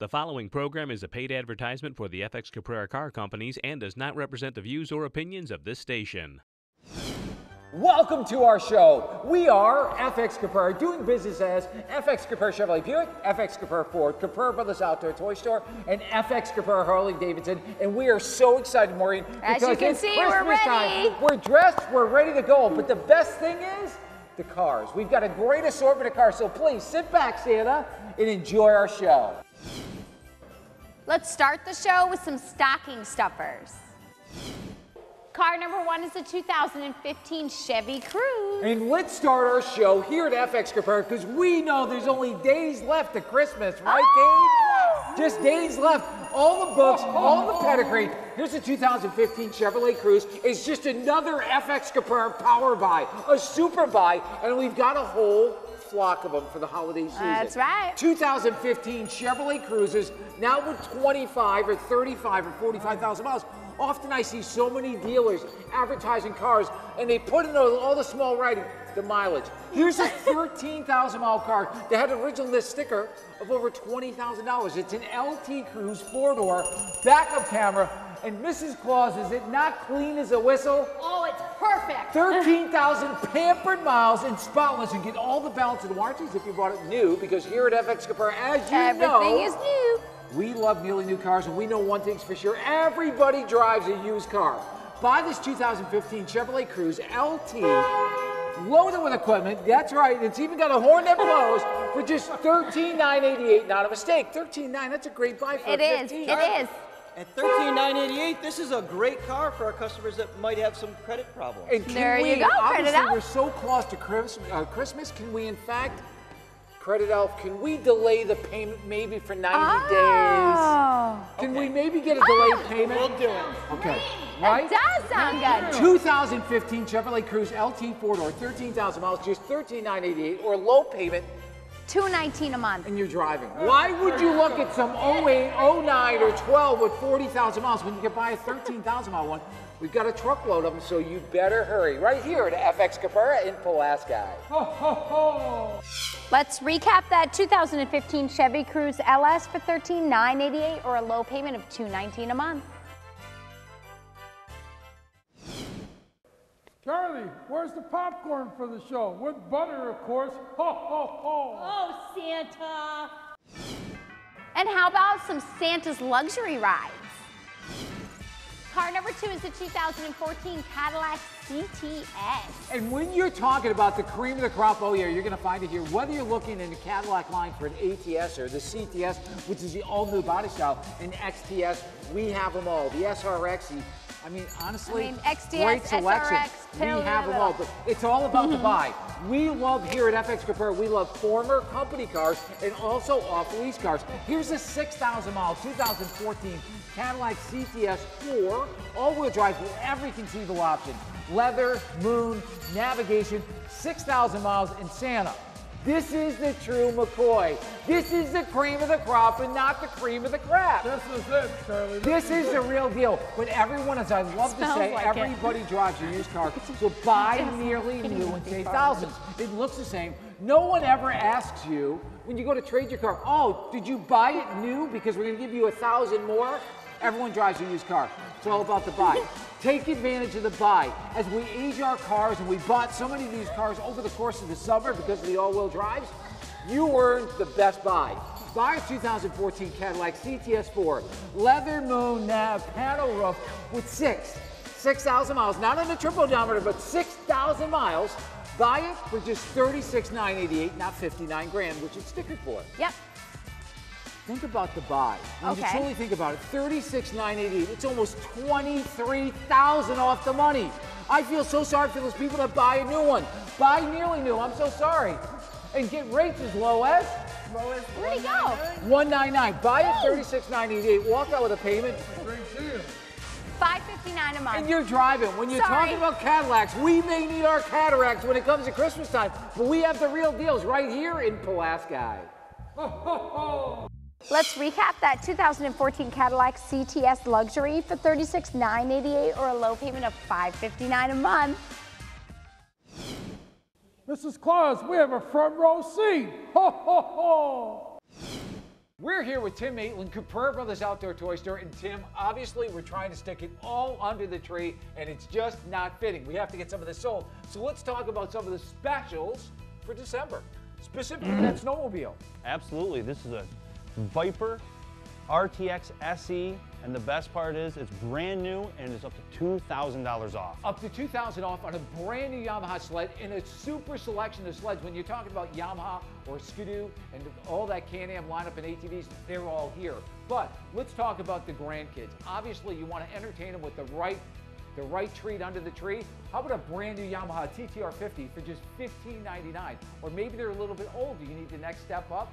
The following program is a paid advertisement for the FX Caprara Car Companies and does not represent the views or opinions of this station. Welcome to our show. We are FX Caprara, doing business as FX Caprara Chevrolet Buick, FX Caprara Ford, Caprara Brothers Outdoor Toy Store, and FX Caprara Harley Davidson. And we are so excited, Maureen. As you can it's see, we're Christmas ready. Time. We're dressed, we're ready to go. But the best thing is the cars. We've got a great assortment of cars. So please sit back, Santa, and enjoy our show. Let's start the show with some stocking stuffers. Car number one is the 2015 Chevy Cruze. And let's start our show here at FX Caprara because we know there's only days left to Christmas, right, oh, Kate? Just days left. All the books, all the pedigree. Here's the 2015 Chevrolet Cruze. It's just another FX Caprara power buy, a super buy, and we've got a whole flock of them for the holiday season. That's right. 2015 Chevrolet Cruzes, now with 25 or 35 or 45,000 miles. Often I see so many dealers advertising cars and they put in all all the small writing, the mileage. Here's a 13,000 mile car that had an original list sticker of over $20,000. It's an LT Cruze four door, backup camera, and Mrs. Claus, is it not clean as a whistle? Oh, it's perfect. 13,000 pampered miles and spotless and get all the balance and warranties if you bought it new because here at FX Caprara, as you Everything know, is new. we love nearly new cars and we know one thing's for sure, everybody drives a used car. Buy this 2015 Chevrolet Cruze LT, loaded with equipment, that's right, it's even got a horn that blows for just 13,988, not a mistake. $13,900, that's a great buy for It a is. 15. It is. At 13,988, this is a great car for our customers that might have some credit problems. And can There we, you go, credit obviously out. we're so close to Chris, uh, Christmas, can we in fact, credit elf, can we delay the payment maybe for 90 days? Oh, Can we maybe get a delayed ah. payment? We'll do it. Okay, that right? does sound good. 2015 Chevrolet Cruze LT four door, 13,000 miles, just 13,988, or low payment, 219 a month. and you're driving. Why would you look at some 08, 09, or 12 with 40,000 miles when you can buy a 13,000 mile one? We've got a truckload of them, so you better hurry. Right here at FX Caprara in Pulaski. Let's recap that 2015 Chevy Cruze LS for 13988 or a low payment of 219 a month. Charlie, where's the popcorn for the show? With butter, of course. Ho, ho, ho. Oh, Santa. And how about some Santa's luxury rides? Car number two is the 2014 Cadillac CTS. And when you're talking about the cream of the crop, oh yeah, you're gonna find it here. Whether you're looking in the Cadillac line for an ATS or the CTS, which is the all-new body style, and XTS, we have them all. The SRX, I mean, honestly, I mean, XTS, great selection. SRX, we have them all, but it's all about the buy. We love here at FX Caprara, we love former company cars and also off-lease cars. Here's a 6,000 mile 2014 Cadillac CTS 4, all-wheel drive with every conceivable option. Leather, moon, navigation, 6,000 miles in Santa. This is the true McCoy. This is the cream of the crop and not the cream of the crap. This is it, Charlie. This is the real deal. But everyone, as I love to say, like it. everybody drives a used car. So buy nearly new and save thousands. It looks the same. No one ever asks you when you go to trade your car, oh, did you buy it new because we're going to give you a thousand more? Everyone drives a used car. It's all about the buy. Take advantage of the buy. As we age our cars and we bought so many of these cars over the course of the summer because of the all-wheel drives, you earned the best buy. Buy a 2014 Cadillac CTS4, leather moon nav panel roof with six, 6,000 miles, not on the triple odometer, but 6,000 miles. Buy it for just 36,988, not 59 grand, which it's stickered for. Yep. Think about the buy. When you truly think about it, 36,988, it's almost 23,000 off the money. I feel so sorry for those people that buy a new one. Buy nearly new, I'm so sorry. And get rates as low as Where'd he go? 199. Buy it 36,988, walk out with a payment, Great deal. 559 a month. and you're driving. When you're Sorry. talking about Cadillacs, we may need our cataracts when it comes to Christmas time, but we have the real deals right here in Pulaski. Let's recap that 2014 Cadillac CTS Luxury for $36,988 or a low payment of 559 a month. Mrs. Claus, we have a front row seat. Ho, ho, ho. We're here with Tim Maitland, Caprara Brothers Outdoor Toy Store. And Tim, obviously, we're trying to stick it all under the tree, and it's just not fitting. We have to get some of this sold. So let's talk about some of the specials for December, specifically that snowmobile. Absolutely. This is a Viper RTX SE, and the best part is it's brand new and it's up to $2,000 off. Up to 2000 off on a brand new Yamaha sled and a super selection of sleds. When you're talking about Yamaha or Skidoo and all that Can-Am lineup and ATVs, they're all here. But let's talk about the grandkids. Obviously, you want to entertain them with the right the right treat under the tree. How about a brand new Yamaha TTR 50 for just $15.99? Or maybe they're a little bit older, you need the next step up.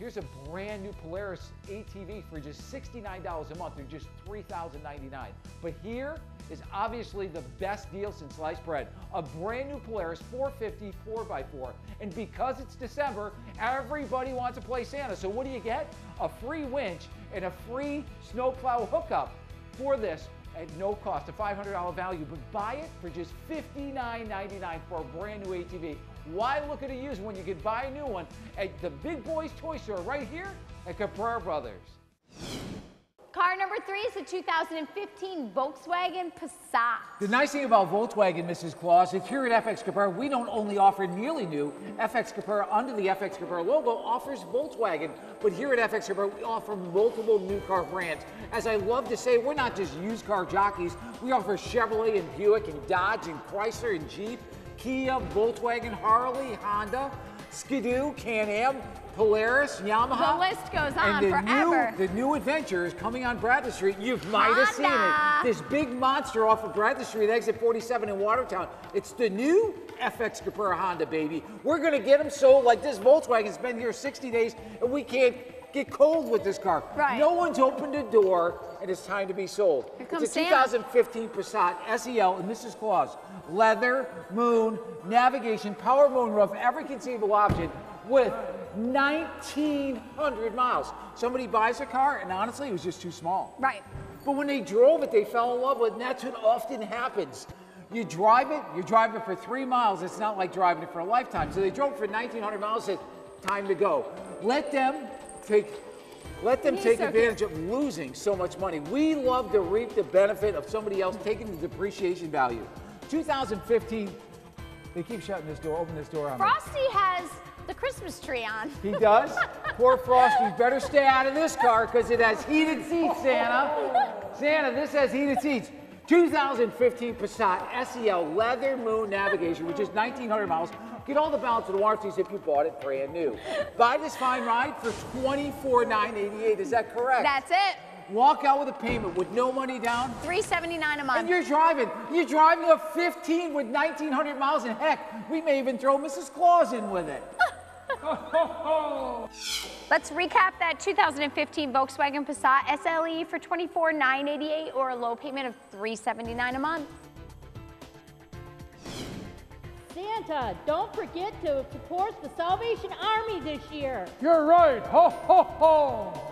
Here's a brand new Polaris ATV for just $69 a month. They're just 3,099. But here is obviously the best deal since sliced bread. A brand new Polaris 450 4x4. And because it's December, everybody wants to play Santa. So what do you get? A free winch and a free snowplow hookup for this at no cost, a $500 value, but buy it for just $59.99 for a brand new ATV. Why look at a used one? You can buy a new one at the Big Boys Toy Store right here at Caprara Brothers. Car number three is the 2015 Volkswagen Passat. The nice thing about Volkswagen, Mrs. Claus, is here at FX Caprara, we don't only offer nearly new. FX Caprara, under the FX Caprara logo, offers Volkswagen. But here at FX Caprara, we offer multiple new car brands. As I love to say, we're not just used car jockeys. We offer Chevrolet and Buick and Dodge and Chrysler and Jeep, Kia, Volkswagen, Harley, Honda, Skidoo, Can-Am, Polaris, Yamaha. The list goes on and the forever. New, the new adventure is coming on Bradley Street. You might have seen it. This big monster off of Bradley Street, exit 47 in Watertown. It's the new FX Caprara Honda, baby. We're going to get them sold like this Volkswagen's been here 60 days, and we can't get cold with this car. Right. No one's opened a door, and it's time to be sold. It's a Santa. 2015 Passat SEL, and Mrs. Claus. Leather, moon, navigation, power moonroof, every conceivable option with 1,900 miles. Somebody buys a car, and honestly, it was just too small. Right. But when they drove it, they fell in love with it, and that's what often happens. You drive it, you drive it for three miles, it's not like driving it for a lifetime. So they drove for 1,900 miles, said, time to go. Let them take, let them take advantage of losing so much money. We love to reap the benefit of somebody else taking the depreciation value. 2015, they keep shutting this door, open this door on me. Frosty has the Christmas tree on. He does? Poor Frosty. Better stay out of this car because it has heated seats, Santa. Santa, this has heated seats. 2015 Passat SEL Leather Moon Navigation, which is 1,900 miles. Get all the balance of the warranties if you bought it brand new. Buy this fine ride for $24,988. Is that correct? That's it. Walk out with a payment with no money down. 379 a month. And you're driving. You're driving a 15 with 1,900 miles. And heck, we may even throw Mrs. Claus in with it. Let's recap that 2015 Volkswagen Passat SLE for 24,988 or a low payment of 379 a month. Santa, don't forget to support the Salvation Army this year. You're right. Ho, ho, ho.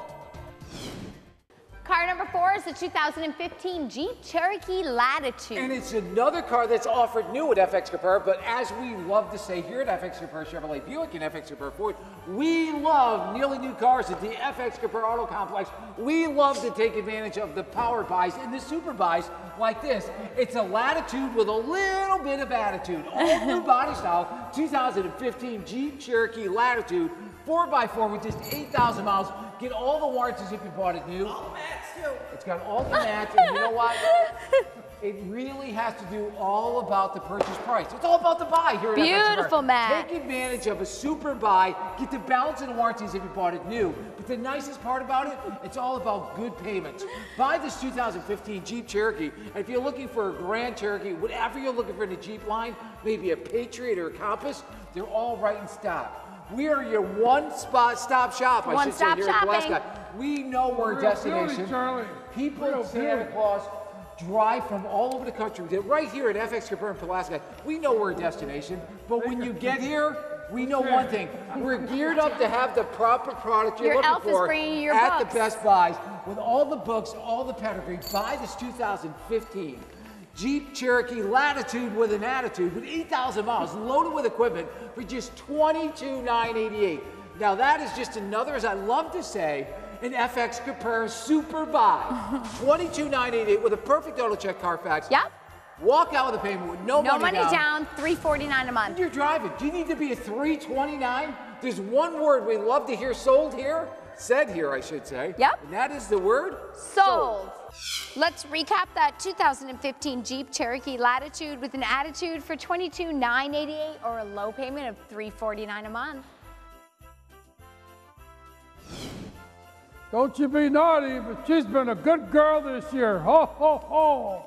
Car number four is the 2015 Jeep Cherokee Latitude. And it's another car that's offered new at FX Caprara, but as we love to say here at FX Caprara Chevrolet Buick and FX Caprara Ford, we love nearly new cars at the FX Caprara Auto Complex. We love to take advantage of the power buys and the super buys like this. It's a Latitude with a little bit of attitude. All new body style, 2015 Jeep Cherokee Latitude, 4x4 with just 8,000 miles. Get all the warranties if you bought it new. All the mats too. It's got all the mats, and you know what? It really has to do all about the purchase price. It's all about the buy here at FX Beautiful Caprara. mat. Take advantage of a super buy. Get the balance and the warranties if you bought it new. But the nicest part about it, it's all about good payments. Buy this 2015 Jeep Cherokee. And if you're looking for a Grand Cherokee, whatever you're looking for in the Jeep line, maybe a Patriot or a Compass, they're all right in stock. We are your one spot stop shop, I should say, One-stop here at shopping. Alaska. We know we're a destination. beauty, People in Santa beauty. Claus drive from all over the country. They're right here at FX Caprara in Pulaski. We know we're a destination, but when you get here, we know one thing. We're geared up to have the proper product you're Your looking elf is for bringing your at books. the Best Buys with all the books, all the pedigree. Buy this 2015 Jeep Cherokee Latitude with an attitude with 8,000 miles loaded with equipment for just $22,988. Now that is just another, as I love to say, an FX Caprara super buy. 22,988 with a perfect auto check Carfax. Yep. Walk out with a payment with no, No money, money down, 349 a month. You're driving. Do you need to be a 329? There's one word we love to hear sold here, said here, I should say. Yep. And that is the word Sold. Let's recap that 2015 Jeep Cherokee Latitude with an attitude for 22,988 or a low payment of 349 a month. Don't you be naughty, but she's been a good girl this year. Ho, ho, ho.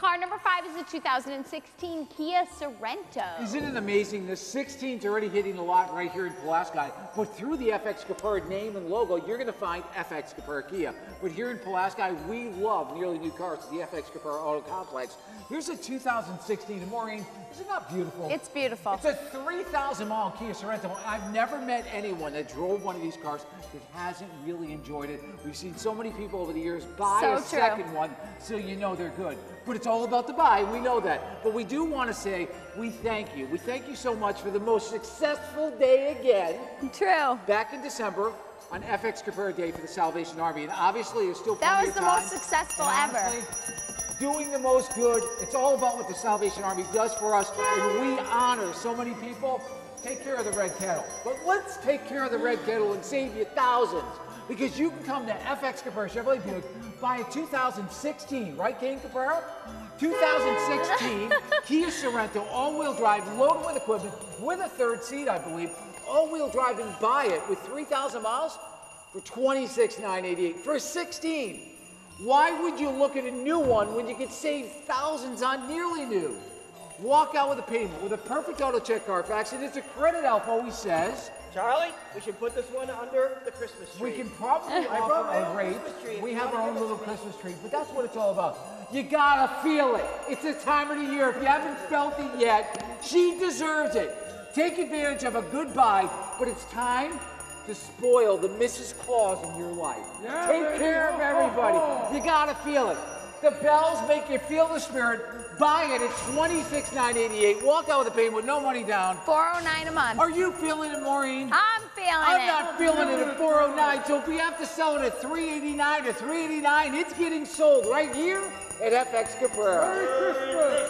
Car number five is the 2016 Kia Sorento. Isn't it amazing? The 16's already hitting a lot right here in Pulaski, but through the FX Caprara name and logo, you're going to find FX Caprara Kia. But here in Pulaski, we love nearly new cars at the FX Caprara Auto Complex. Here's a 2016, and Maureen, isn't that beautiful? It's beautiful. It's a 3,000 mile Kia Sorento. I've never met anyone that drove one of these cars that hasn't really enjoyed it. We've seen so many people over the years buy So a true. second one, so you know they're good. But it's all about the buy, we know that. But we do want to say we thank you. We thank you so much for the most successful day again True. back in December on FX Caprara Day for the Salvation Army. And obviously, there's still That was the most successful And ever. Doing the most good. It's all about what the Salvation Army does for us. And we honor so many people. Take care of the red kettle. But let's take care of the red kettle and save you thousands. Because you can come to FX Caprara Chevrolet Buick, buy a 2016, right, Kane Caprara? 2016 Kia Sorento, all-wheel drive, loaded with equipment, with a third seat, I believe. All-wheel drive and buy it with 3,000 miles for 26,988 for a 16. Why would you look at a new one when you could save thousands on nearly new? Walk out with a payment with a perfect auto check Carfax, and it's a credit Alf always says. Charlie, we should put this one under the Christmas tree. We can probably I brought offer my a own rate. Christmas tree if We have our own little to. Christmas tree, but that's what it's all about. You gotta feel it. It's the time of the year. If you haven't felt it yet, she deserves it. Take advantage of a good buy, but it's time to spoil the Mrs. Claus in your life. Yeah, Take baby. care of everybody. You gotta feel it. The bells make you feel the spirit. Buy it at $26,988. Walk out with a payment with no money down. 409 a month. Are you feeling it, Maureen? I'm feeling it. I'm not feeling it at 409. So if we have to sell it at 389 or 389, it's getting sold right here at FX Caprara. Merry Christmas.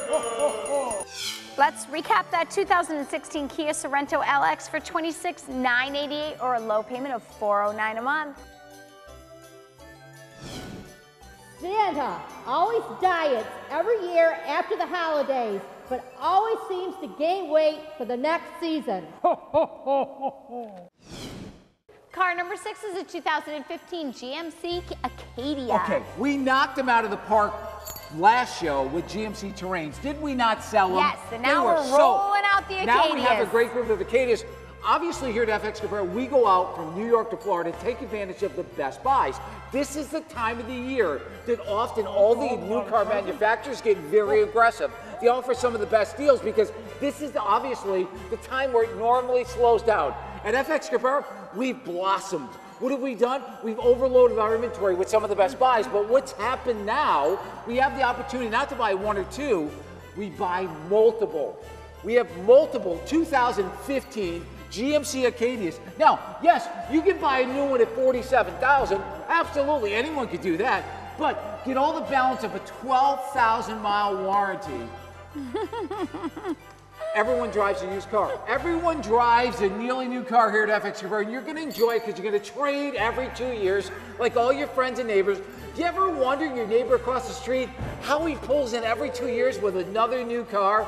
Let's recap that 2016 Kia Sorento LX for 26,988 or a low payment of 409 a month. Santa always diets every year after the holidays, but always seems to gain weight for the next season. Ho, ho, ho, ho, ho. Car number six is a 2015 GMC Acadia. Okay, we knocked them out of the park last show with GMC Terrains. Did we not sell them? Yes, and now were we're sold. rolling out the Acadia. Now we have a great group of Acadias. Obviously, here at FX Caprara, we go out from New York to Florida to take advantage of the best buys. This is the time of the year that often all the new car manufacturers get very aggressive. They offer some of the best deals because this is obviously the time where it normally slows down. At FX Caprara, we've blossomed. What have we done? We've overloaded our inventory with some of the best buys. But what's happened now, we have the opportunity not to buy one or two, we buy multiple. We have multiple 2015 GMC Acadias. Now, yes, you can buy a new one at 47,000. Absolutely, anyone could do that. But get all the balance of a 12,000 mile warranty. Everyone drives a used car. Everyone drives a nearly new car here at FX Convert, and you're going to enjoy it because you're going to trade every two years, like all your friends and neighbors. Do you ever wonder your neighbor across the street how he pulls in every two years with another new car?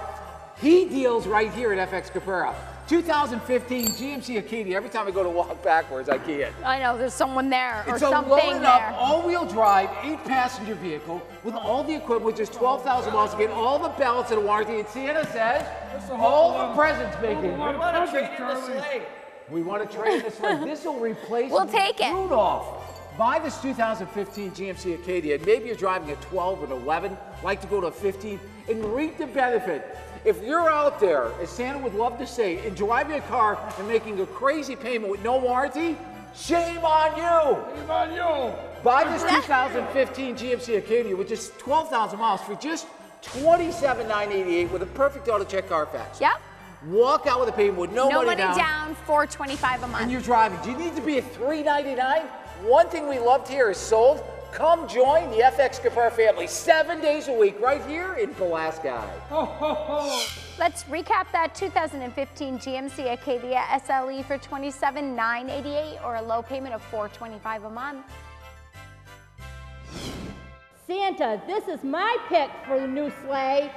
He deals right here at FX Caprara. 2015 GMC Acadia. Every time I go to walk backwards, I can't. I know there's someone there or It's a something loaded up, all-wheel drive, eight-passenger vehicle with all the equipment, which is 12,000 miles get all the balance and warranty. And Santa says, all the presents making. Hold I want to trade in the sleigh. We want to trade this one. This will replace We'll take it. Rudolph. Buy this 2015 GMC Acadia, maybe you're driving a 12 or an 11, like to go to a 15, and reap the benefit. If you're out there, as Santa would love to say, and driving a car and making a crazy payment with no warranty, shame on you. Shame on you. Buy this 2015 GMC Acadia with just 12,000 miles for just $27,988 with a perfect auto check Carfax. Yep. Walk out with a payment with no, No money, money down, 425 a month. And you're driving. Do you need to be at 399? One thing we loved here is sold. Come join the FX Caprara family seven days a week right here in Pulaski. Ho, ho, ho. Let's recap that 2015 GMC Acadia SLE for $27,988 or a low payment of 425 a month. Santa, this is my pick for the new sleigh.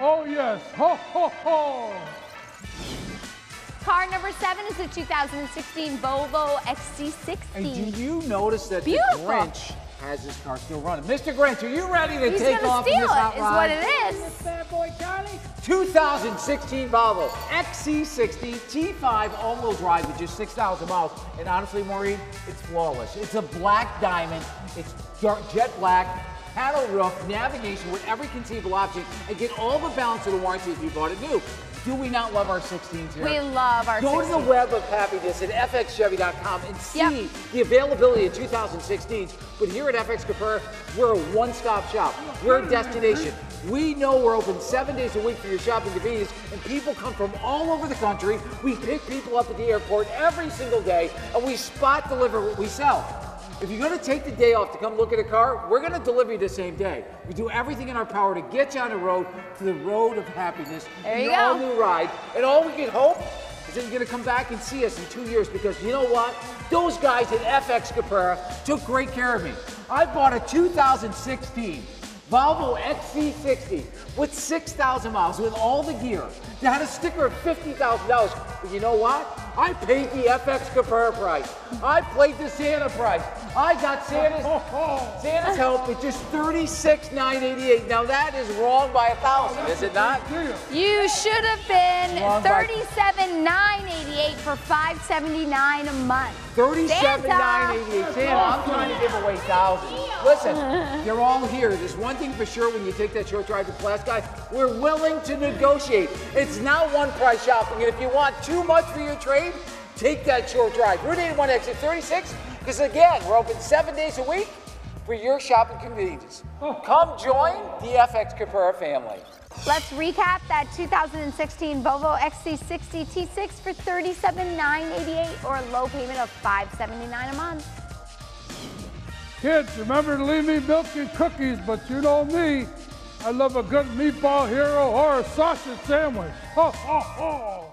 Oh, yes. Ho, ho, ho. Car number seven is the 2016 Volvo XC60. And do you notice that Beautiful. the Grinch has his car still running? Mr. Grinch, are you ready to He's take off in steal this hot it, is ride? what it is. Bad boy Charlie. 2016 Volvo XC60 T5 all-wheel drive with just 6,000 miles. And honestly, Maureen, it's flawless. It's a black diamond. It's dark, jet black, panel roof, navigation with every conceivable option, and get all the balance of the warranty if you bought it new. Do we not love our 16s here? We love our Go to the web of happiness at fxchevy.com and see Yep. the availability of 2016s. But here at FX Caprara, we're a one-stop shop. We're a destination. We know we're open seven days a week for your shopping convenience, and people come from all over the country. We pick people up at the airport every single day, and we spot deliver what we sell. If you're gonna take the day off to come look at a car, we're gonna deliver you the same day. We do everything in our power to get you on the road to the road of happiness. There in you your go. all-new ride. And all we can hope is that you're gonna come back and see us in two years because you know what? Those guys at FX Caprara took great care of me. I bought a 2016 Volvo XC60 with 6,000 miles with all the gear that had a sticker of $50,000. But you know what? I paid the FX Caprara price. I played the Santa price. I got Santa's, Santa's help with just $36,988. Now that is wrong by a thousand, is it not? You should have been Wrong by- $37,988 for 579 a month. Thirty-seven nine eighty-eight. Santa, I'm trying to give away thousands. Listen, you're all here. There's one thing for sure when you take that short drive to Pulaski, we're willing to negotiate. It's not one price shopping. And if you want too much for your trade, take that short drive. Route 81 exit 36, because again, we're open seven days a week for your shopping convenience. Oh. Come join the FX Caprara family. Let's recap that 2016 Volvo XC60 T6 for $37,988 or a low payment of 579 a month. Kids, remember to leave me milk and cookies, but you know me. I love a good meatball hero or a sausage sandwich. Ho, ho, ho.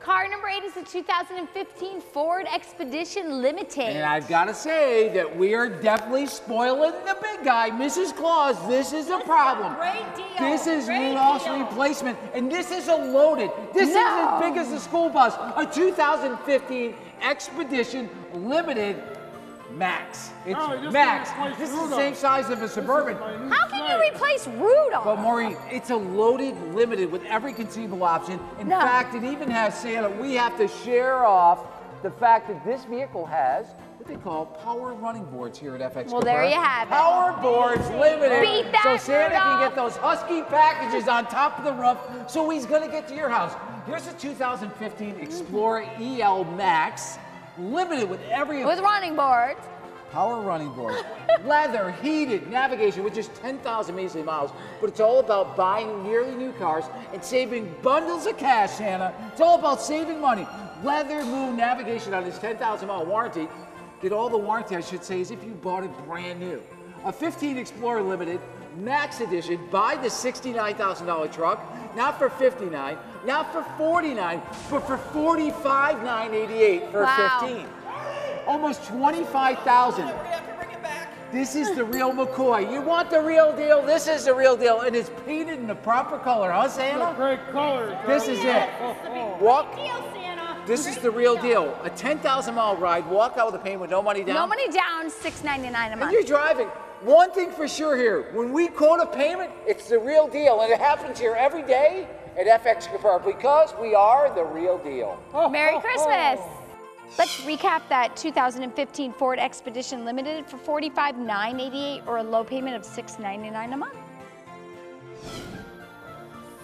Car number eight is the 2015 Ford Expedition Limited. And I've got to say that we are definitely spoiling the big guy, Mrs. Claus. This is a problem. great deal. This is Great Rudolph's deal. replacement, and this is a loaded. This No. is as big as a school bus. A 2015 Expedition Limited Max. It's Oh, Max. This is the same size of a Suburban. How can you replace Rudolph? But Maureen, it's a loaded limited with every conceivable option. In No. fact, it even has Santa. We have to share off the fact that this vehicle has what they call power running boards here at FX. Well, there you have it. Power boards limited. Beat that, so Santa can get those husky packages on top of the roof. So he's gonna get to your house. Here's a 2015 Explorer EL Max, limited with every With running boards. Power running board, leather, heated, navigation with just 10,000 measly miles. But it's all about buying nearly new cars and saving bundles of cash, Santa. It's all about saving money. Leather moon navigation on this 10,000 mile warranty. Get all the warranty, I should say, is if you bought it brand new. A 15 Explorer Limited Max Edition. Buy the $69,000 truck, not for 59, not for 49, but for 45,988 for Wow. 15 almost 25,000. We're gonna have to bring it back. This is the real McCoy. You want the real deal? This is the real deal, and it's painted in the proper color, huh, Santa? Great color. This is it. Ho, ho. Walk. This is the real deal. A 10,000 mile ride. Walk out with a payment with no money down. No money down, 699 a And month. you're driving. One thing for sure here: when we quote a payment, it's the real deal, and it happens here every day at FX Caprara because we are the real deal. Ho, Merry ho, Christmas. Ho. Let's recap that 2015 Ford Expedition Limited for $45,988 or a low payment of 699 a month.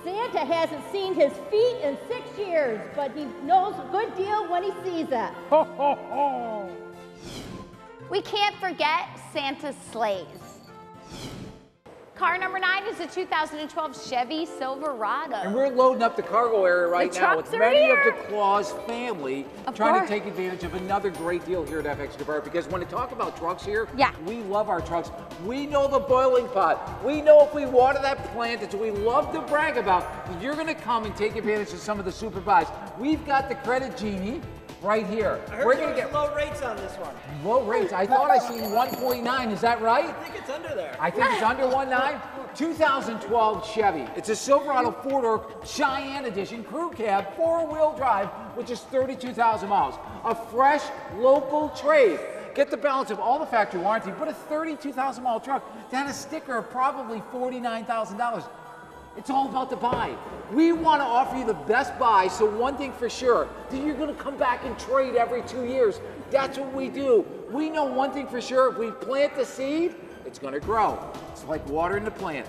Santa hasn't seen his feet in six years, but he knows a good deal when he sees it. Ho, ho, ho. We can't forget Santa's sleighs. Car number nine is a 2012 Chevy Silverado. And we're loading up the cargo area right The now with many here. of the Claus family Of trying course. to take advantage of another great deal here at FX Caprara because when we talk about trucks here, Yeah. we love our trucks. We know the boiling pot. We know if we water that plant, it's what we love to brag about. You're going to come and take advantage of some of the super buys. We've got the credit genie right here. I heard We're going to get low rates on this one. low rates. I thought I seen 1.9. Is that right? I think it's under there. I think it's under 1.9. 2012 Chevy. It's a Silverado four-door Cheyenne Edition crew cab, four-wheel drive, which is 32,000 miles. A fresh local trade. Get the balance of all the factory warranty, but a 32,000 mile truck that a sticker of probably $49,000. It's all about the buy. We want to offer you the best buy, so one thing for sure, that you're going to come back and trade every two years. That's what we do. We know one thing for sure, if we plant the seed, it's going to grow. It's like watering the plant.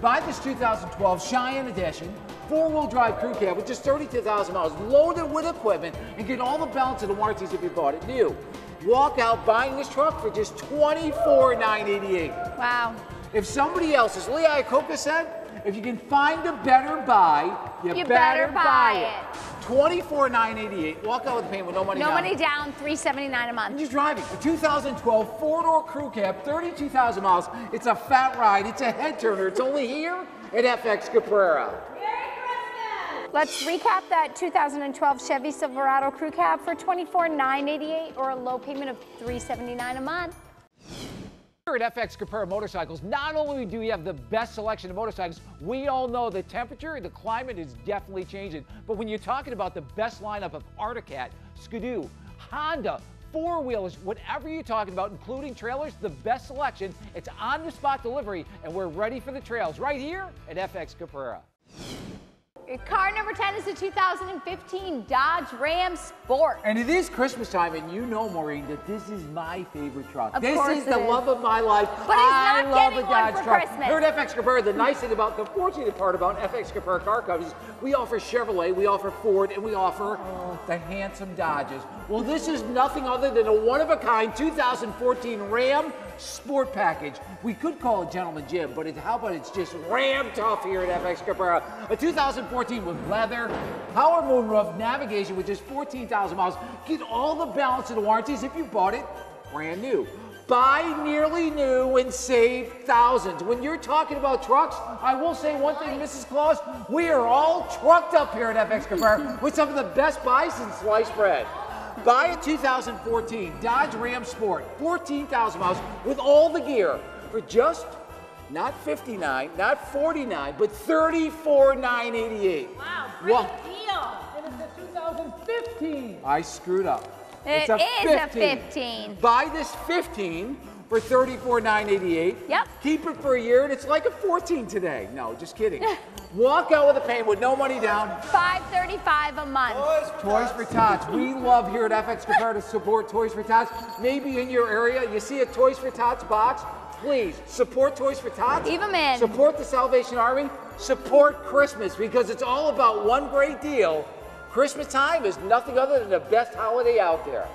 Buy this 2012 Cheyenne Edition, four-wheel drive crew cab with just 32,000 miles, loaded with equipment, and get all the balance of the warranties if you bought it new. Walk out buying this truck for just $24,988. Wow. If somebody else, as Lee Iacocca said, if you can find a better buy, you, You better buy it. Twenty-four nine eighty-eight. Walk out with paint with no money No down. No money down, 379 a month. just driving a 2012 four-door crew cab, 32,000 miles. It's a fat ride. It's a head turner. It's only here at FX Caprara. Let's recap that 2012 Chevy Silverado Crew Cab for 24988 or a low payment of 379 a month. Here at FX Caprara Motorcycles, not only do we have the best selection of motorcycles, we all know the temperature, the climate is definitely changing. But when you're talking about the best lineup of Arctic Cat, Skidoo, Honda, four wheelers, whatever you're talking about, including trailers, the best selection, it's on the spot delivery, and we're ready for the trails right here at FX Caprara. Car number 10 is a 2015 Dodge Ram Sport. And it is Christmas time, and you know, Maureen, that this is my favorite truck. Of this is the is. love of my life. But he's I not love getting a one Dodge for truck. Christmas. Here at FX Caprara, the nice thing about, the fortunate part about FX Caprara car companies, we offer Chevrolet, we offer Ford, and we offer the handsome Dodges. Well, this is nothing other than a one-of-a-kind 2014 Ram Sport Package. We could call it Gentleman Jim, but it, how about it's just Ram tough here at FX Caprara. A 2014 with leather, power moonroof, navigation with just 14,000 miles. Get all the balance of the warranties if you bought it brand new. Buy nearly new and save thousands. When you're talking about trucks, I will say one thing, Mrs. Claus, we are all trucked up here at FX Caprara with some of the best buys in sliced bread. Buy a 2014 Dodge Ram Sport, 14,000 miles with all the gear for just not 59, not 49, but 34,988. Wow, Well, deal. and it's a 2015. I screwed up. It it's a is a 15. Buy this 15 for 34,988. Yep. Keep it for a year, and it's like a 14 today. No, just kidding. Walk out with a paint with no money down. 535 a month. Boys for Toys for Tots. We love here at FX Caprara to support Toys for Tots. Maybe in your area, you see a Toys for Tots box. Please support Toys for Tots. Leave 'em in. Support the Salvation Army. Support Christmas because it's all about one great deal. Christmas time is nothing other than the best holiday out there.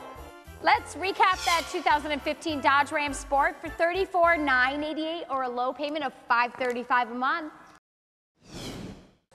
Let's recap that 2015 Dodge Ram Sport for 34988 or a low payment of 535 a month.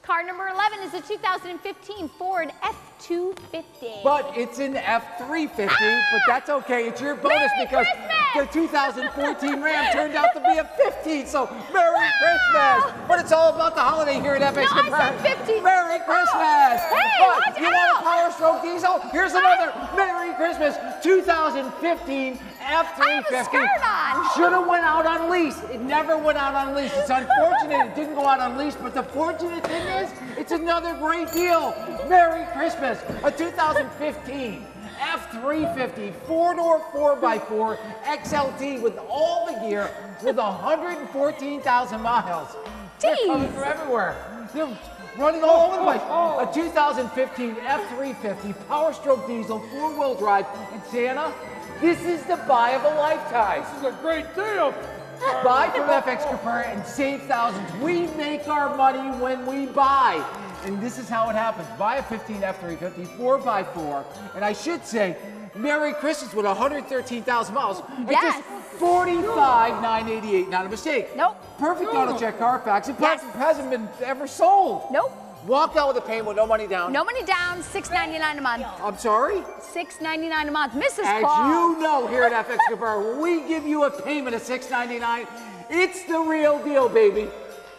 Car number 11 is a 2015 Ford F250. But it's an F350, but ah! that's okay. It's your bonus Merry because Christmas! the 2014 Ram turned out to be a 15, so Merry Christmas! But it's all about the holiday here at FX No, I Caprara. said 15. Merry oh! Christmas! Hey, but watch you want a Power Stroke diesel? Here's another Merry Christmas 2015 F350. I have a skirt on. Should have went out on lease. It never went out on lease. It's unfortunate it didn't go out on lease, but the fortunate thing is, it's another great deal. Merry Christmas. A 2015 F350 four-door 4x4 XLT with all the gear with 114,000 miles. They're coming from everywhere. They're running all over the place. Oh, oh. A 2015 F350 Power Stroke diesel four-wheel drive. And Santa, this is the buy of a lifetime. This is a great deal. Buy from FX Caprara and save thousands. We make our money when we buy. And this is how it happens. Buy a 15 F350 4x4. And I should say, Merry Christmas with 113,000 miles. And Yes. Just Forty-five nine eighty-eight. Not a mistake. Nope. Perfect auto check Carfax. It Yes. hasn't been ever sold. Nope. Walk out with a payment with no money down. No money down, $6.99 a month. I'm sorry? $6.99 a month. Mrs. As you know, here at FX Caprara, we give you a payment of $6.99. It's the real deal, baby.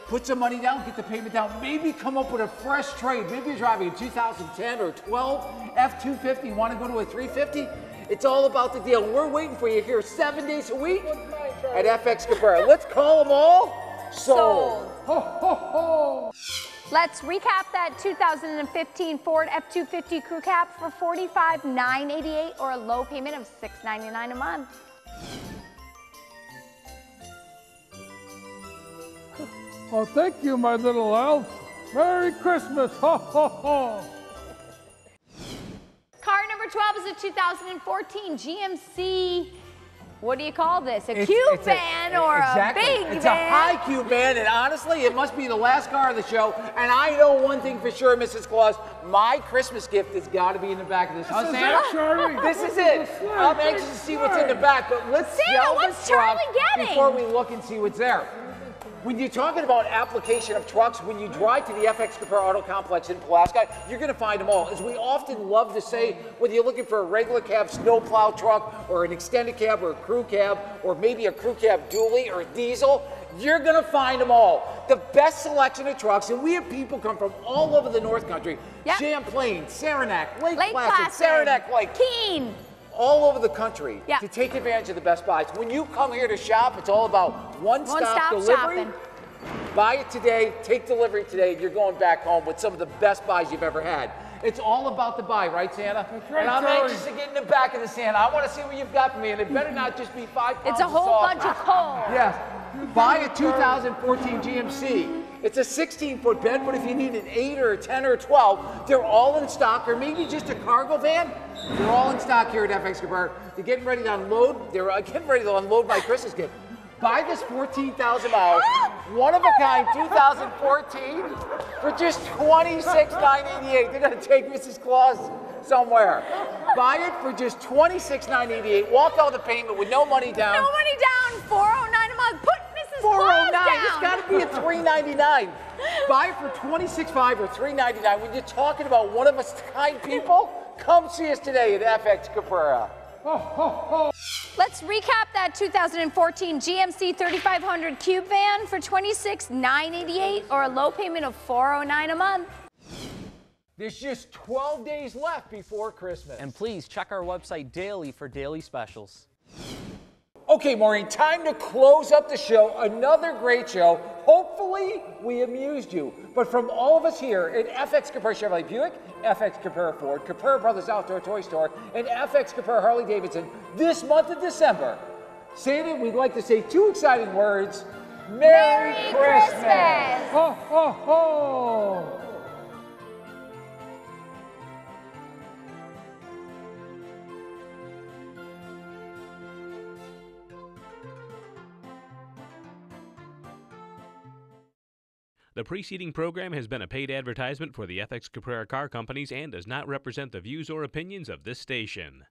Put some money down, get the payment down. Maybe come up with a fresh trade. Maybe you're driving a 2010 or 12 F250. Want to go to a 350? It's all about the deal. We're waiting for you here seven days a week at FX Caprara. Let's call them all sold. Sold. Let's recap that 2015 Ford F-250 Crew Cab for $45,988 or a low payment of 699 a month. Oh, thank you, my little elf. Merry Christmas. Ha ha ha. Car number 12 is a 2014 GMC. What do you call this? A It's- cube it's van or exactly. a big It's van? It's a high cube van, and honestly, it must be the last car of the show. And I know one thing for sure, Mrs. Claus, my Christmas gift has got to be in the back of this. Huh, This is Santa? it, Charlie. This is This it. is the I'm anxious to see what's in the back, but let's Santa, sell what's the Charlie getting? before we look and see what's there. When you're talking about application of trucks, when you drive to the FX Compare Auto Complex in Pulaski, you're going to find them all. As we often love to say, whether you're looking for a regular cab snowplow truck or an extended cab or a crew cab or maybe a crew cab dually or a diesel, you're going to find them all. The best selection of trucks, and we have people come from all over the North Country. Yep. Champlain, Saranac, Lake, Lake Placid, Placid, Saranac Lake, Keene. All over the country Yeah. to take advantage of the best buys. When you come here to shop, it's all about one-stop One-stop delivery. shopping. Buy it today, take delivery today, and you're going back home with some of the best buys you've ever had. It's all about the buy, right, Santa? right, and I'm Charlie. anxious to get in the back of the Santa. I want to see what you've got for me, and it better not just be five pounds It's a whole salt. bunch of coal. Yes. Buy a 2014 GMC. It's a 16 foot bed, but if you need an 8 or a 10 or a 12, they're all in stock, or maybe just a cargo van. They're all in stock here at FX Caprara. They're getting ready to unload. They're uh, getting ready to unload my Christmas gift. Buy this 14,000 miles, one of a kind 2014 for just 26,988. They're to take Mrs. Claus somewhere. Buy it for just 26,988. Walk out the payment with no money down. No money down, 409 a month. Put. 409. Claus It's down. got to be at 399. Buy it for 26.5 or 399. When you're talking about one of us kind people, come see us today at FX Caprara. Let's recap that 2014 GMC 3500 Cube van for $26,988 or a low payment of 409 a month. There's just 12 days left before Christmas. And please check our website daily for daily specials. Okay, Maureen, time to close up the show. Another great show. Hopefully, we amused you. But from all of us here at FX Caprara Chevrolet Buick, FX Caprara Ford, Caprara Brothers Outdoor Toy Store, and FX Caprara Harley Davidson, this month of December, Santa, we'd like to say two exciting words. Merry, Merry Christmas. Christmas! Ho ho ho. The preceding program has been a paid advertisement for the FX Caprara Car Companies and does not represent the views or opinions of this station.